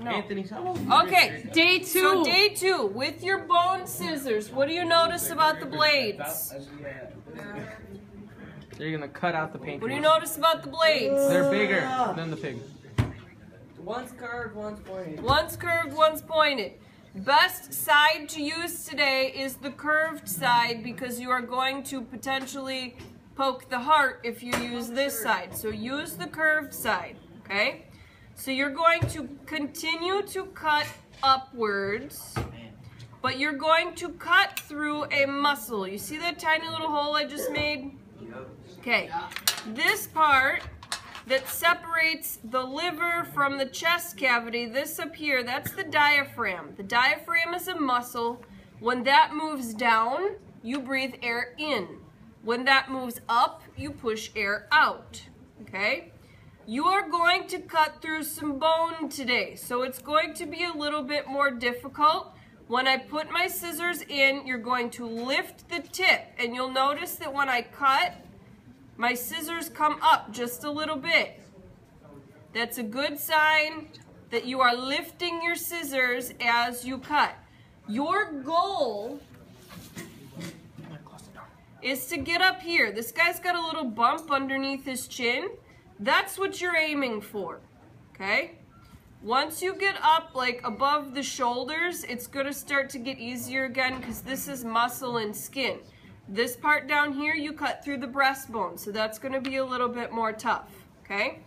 No. Anthony, Okay, day two. So day two, with your bone scissors, what do you notice about the blades? They're gonna cut out the paint. What do you notice about the blades? They're bigger than the pig. One's curved, one's pointed. One's curved, one's pointed. Best side to use today is the curved side because you are going to potentially poke the heart if you use this side. So use the curved side, okay? So you're going to continue to cut upwards, but you're going to cut through a muscle. You see that tiny little hole I just made? Okay, this part that separates the liver from the chest cavity, this up here, that's the diaphragm. The diaphragm is a muscle. When that moves down, you breathe air in. When that moves up, you push air out, okay? You are going to cut through some bone today, so it's going to be a little bit more difficult. When I put my scissors in, you're going to lift the tip, and you'll notice that when I cut, my scissors come up just a little bit. That's a good sign that you are lifting your scissors as you cut. Your goal is to get up here. This guy's got a little bump underneath his chin. That's what you're aiming for, okay? Once you get up like above the shoulders, it's gonna start to get easier again because this is muscle and skin. This part down here, you cut through the breastbone, so that's gonna be a little bit more tough, okay?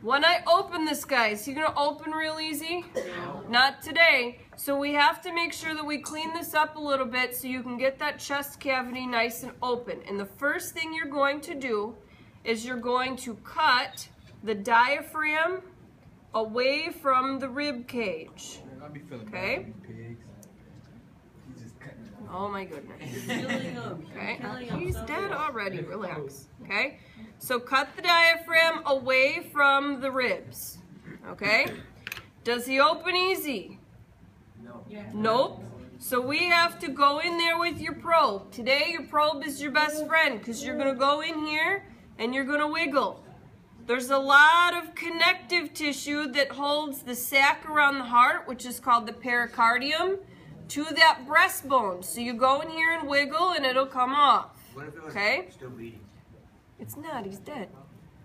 When I open this, guy, is he gonna open real easy? No. Not today. So we have to make sure that we clean this up a little bit so you can get that chest cavity nice and open. And the first thing you're going to do is you're going to cut the diaphragm away from the rib cage. Okay? Oh my goodness. Okay, he's dead already, relax. Okay? So cut the diaphragm away from the ribs. Okay? Does he open easy? No. Nope. So we have to go in there with your probe. Today your probe is your best friend because you're going to go in here and you're going to wiggle. There's a lot of connective tissue that holds the sac around the heart, which is called the pericardium, to that breastbone. So you go in here and wiggle and it'll come off. Okay? Still beating. It's not, he's dead.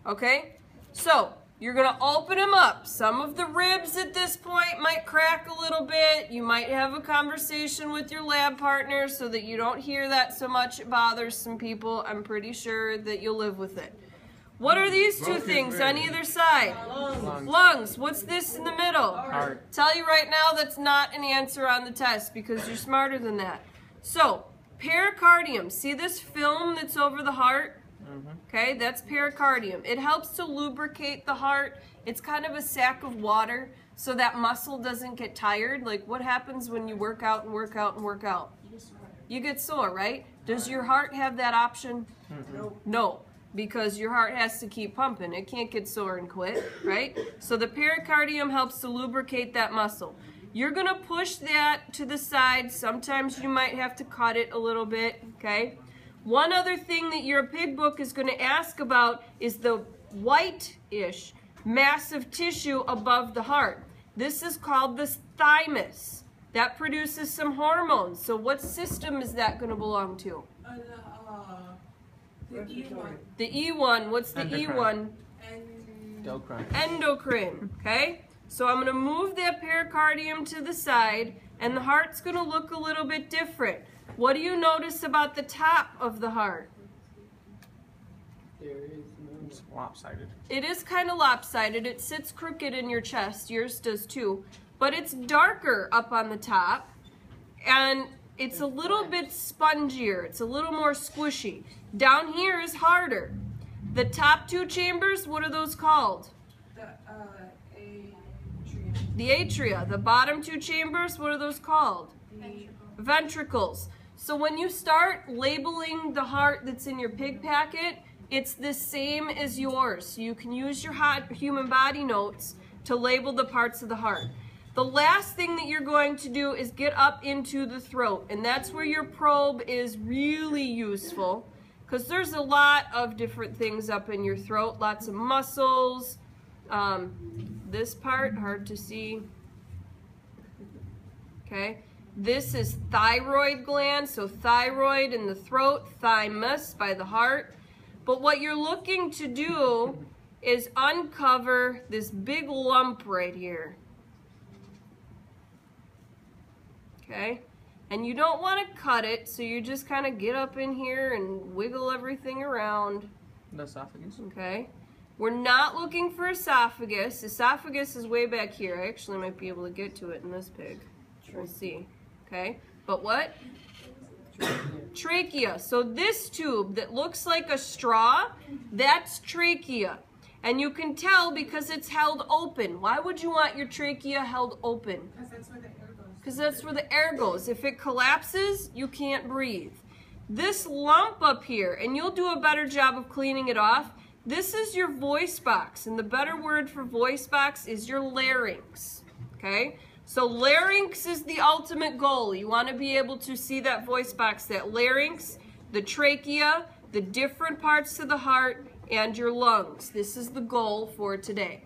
Okay? So, you're going to open them up. Some of the ribs at this point might crack a little bit. You might have a conversation with your lab partner so that you don't hear that so much it bothers some people. I'm pretty sure that you'll live with it. What are these two things on either side? Lungs. Lungs. What's this in the middle? Heart. Tell you right now that's not an answer on the test because you're smarter than that. So, pericardium. See this film that's over the heart? Mm-hmm. Okay, that's pericardium. It helps to lubricate the heart. It's kind of a sack of water so that muscle doesn't get tired. Like what happens when you work out and work out and work out? You get sore, right? Does your heart have that option? No. No, because your heart has to keep pumping. It can't get sore and quit, right? So the pericardium helps to lubricate that muscle. You're going to push that to the side. Sometimes you might have to cut it a little bit, okay? One other thing that your pig book is going to ask about is the white-ish massive tissue above the heart. This is called the thymus. That produces some hormones. So what system is that going to belong to? Uh, the, uh, the E1. The E1. What's the Endocrine. E1? Endocrine. Endocrine. Okay? So I'm going to move that pericardium to the side, and the heart's going to look a little bit different. What do you notice about the top of the heart? It's lopsided. It is kind of lopsided. It sits crooked in your chest. Yours does too. But it's darker up on the top. And it's a little bit spongier. It's a little more squishy. Down here is harder. The top two chambers, what are those called? The uh, atria. The atria. The bottom two chambers, what are those called? The ventricles. So when you start labeling the heart that's in your pig packet, it's the same as yours. You can use your human body notes to label the parts of the heart. The last thing that you're going to do is get up into the throat, and that's where your probe is really useful because there's a lot of different things up in your throat, lots of muscles. Um, this part, hard to see. Okay. This is thyroid gland, so thyroid in the throat, thymus by the heart. But what you're looking to do is uncover this big lump right here. Okay? And you don't want to cut it, so you just kind of get up in here and wiggle everything around. The esophagus. Okay? We're not looking for esophagus. Esophagus is way back here. I actually might be able to get to it in this pig. We'll see. Okay? But what? Trachea. So this tube that looks like a straw, that's trachea. And you can tell because it's held open. Why would you want your trachea held open? Because that's where the air goes. Because that's where the air goes. If it collapses, you can't breathe. This lump up here, and you'll do a better job of cleaning it off, this is your voice box. And the better word for voice box is your larynx. Okay? So larynx is the ultimate goal. You want to be able to see that voice box, that larynx, the trachea, the different parts to the heart, and your lungs. This is the goal for today.